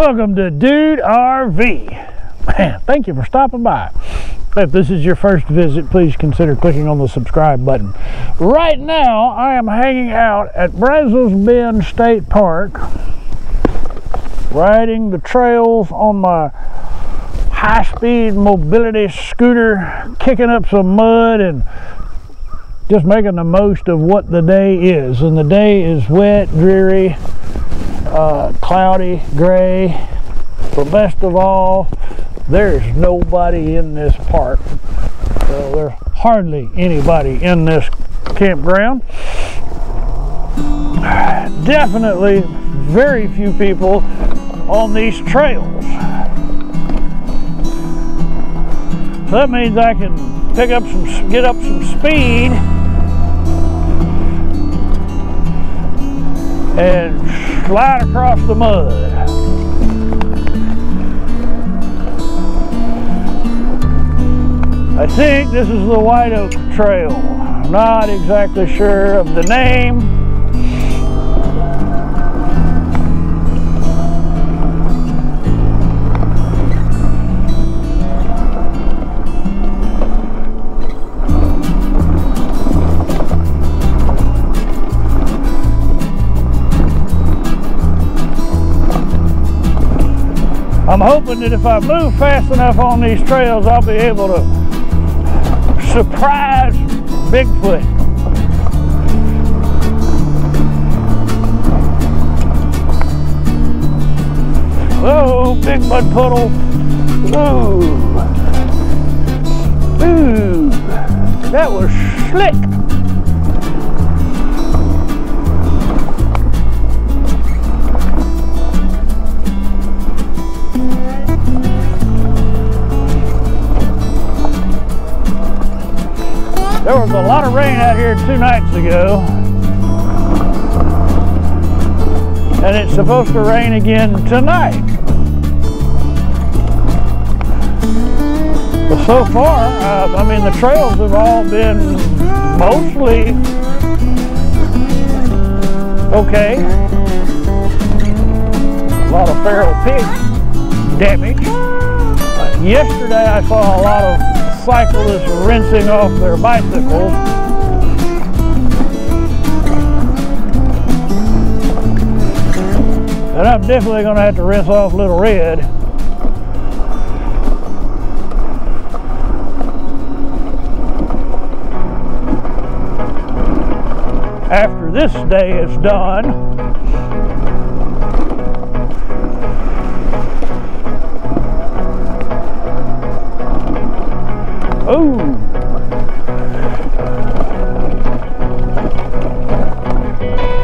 Welcome to Dude RV. Man, thank you for stopping by. If this is your first visit, please consider clicking on the subscribe button. Right now, I am hanging out at Brazos Bend State Park, riding the trails on my high-speed mobility scooter, kicking up some mud and just making the most of what the day is. And the day is wet, dreary, uh, cloudy, gray. But best of all, there's nobody in this park. So there's hardly anybody in this campground. Definitely very few people on these trails. So that means I can pick up some, get up some speed and slide across the mud. I think this is the White Oak Trail. I'm not exactly sure of the name. I'm hoping that if I move fast enough on these trails, I'll be able to surprise Bigfoot. Oh, big mud puddle. Ooh. Ooh. That was slick. There was a lot of rain out here two nights ago. And it's supposed to rain again tonight. But so far, uh, I mean, the trails have all been mostly okay. A lot of feral pig damage. Uh, yesterday I saw a lot of cyclists rinsing off their bicycles. And I'm definitely going to have to rinse off Little Red. After this day is done, Oh!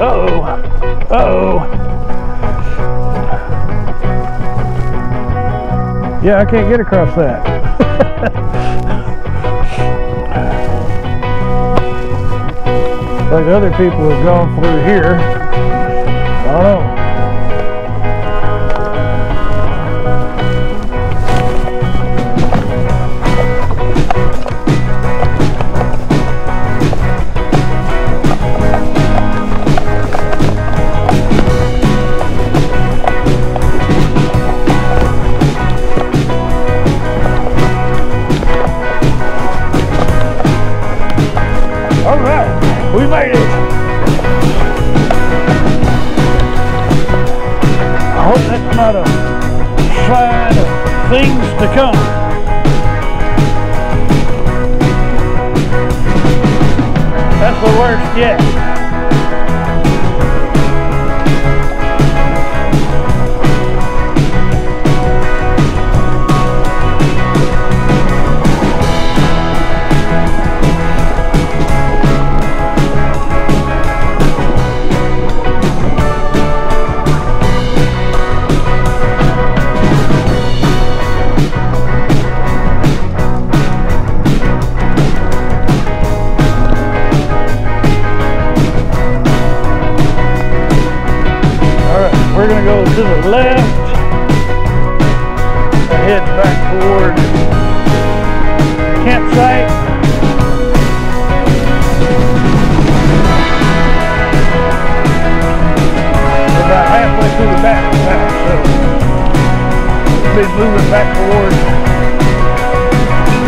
Uh-oh. Uh-oh. Yeah, I can't get across that. like other people have gone through here. I don't know. To come.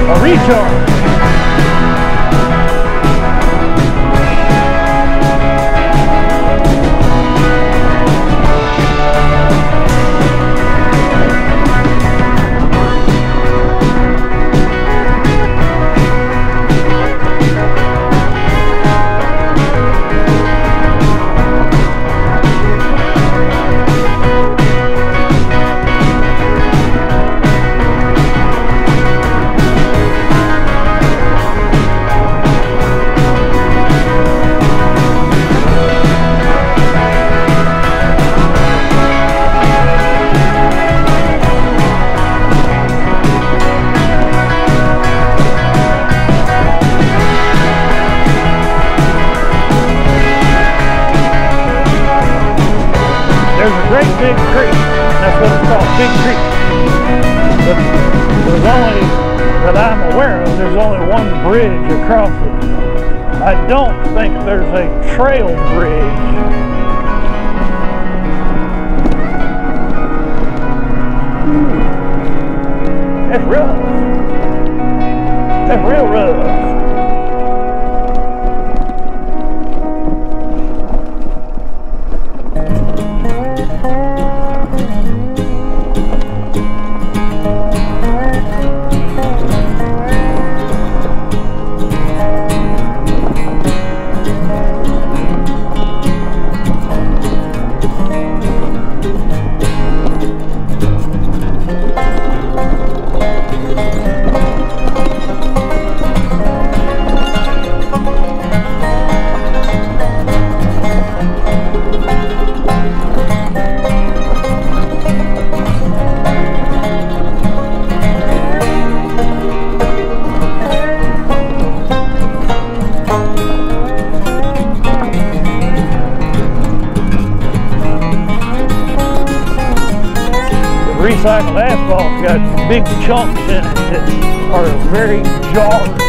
A recharge. Big Creek. But there's only, that I'm aware of, there's only one bridge across it. I don't think there's a trail bridge. That's rough. That's real rough. Recycled asphalt's got big chunks in it that are very jarring.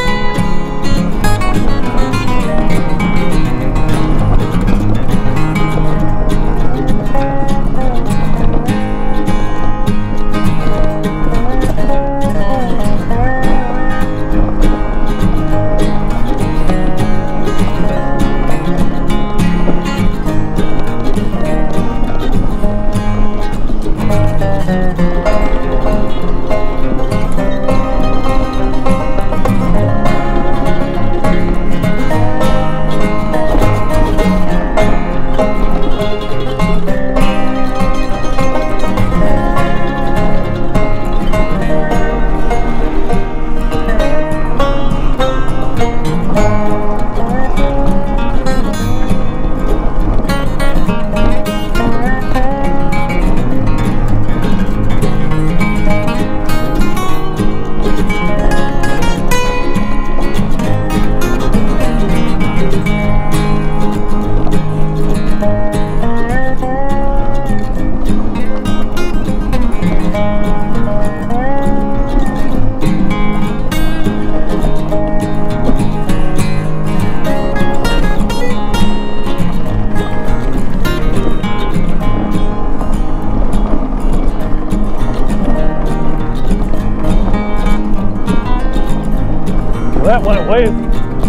Went way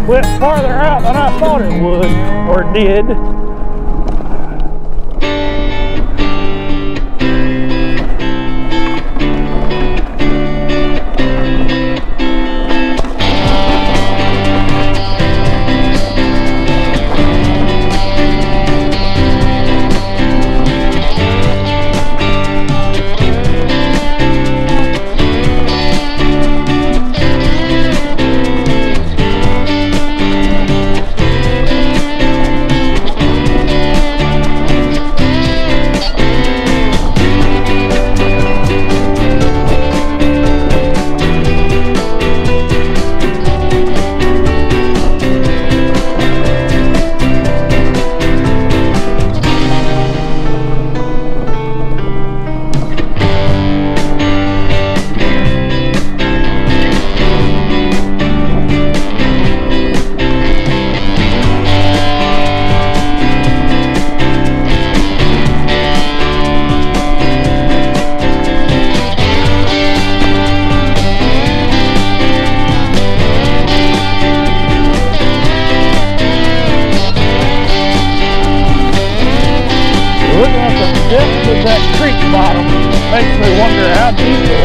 went farther out than I thought it would or did.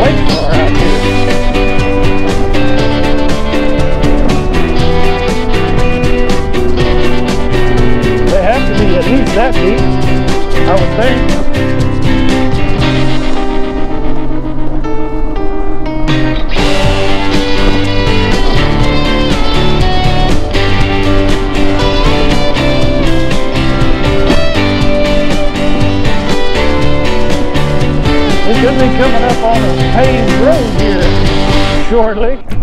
Deep shortly.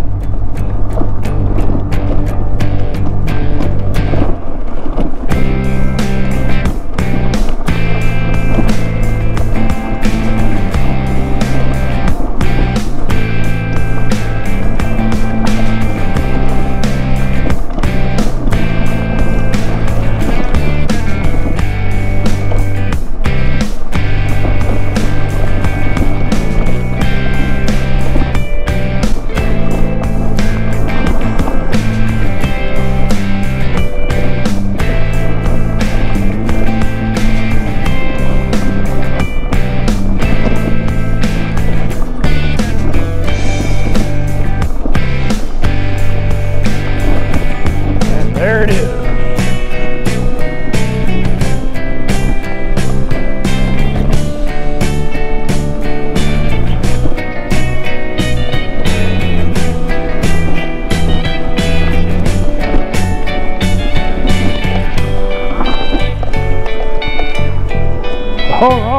All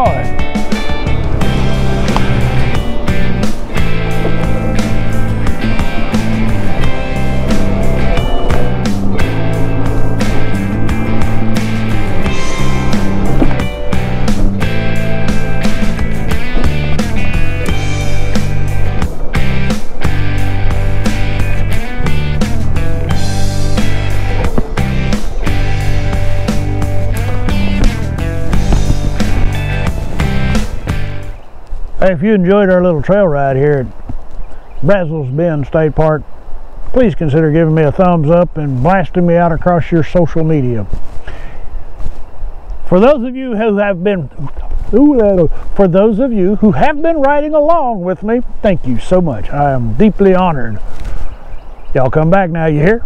Hey, if you enjoyed our little trail ride here at Brazos Bend State Park, please consider giving me a thumbs up and blasting me out across your social media. For those of you who have been uh, for those of you who have been riding along with me, thank you so much. I am deeply honored. Y'all come back now, you hear?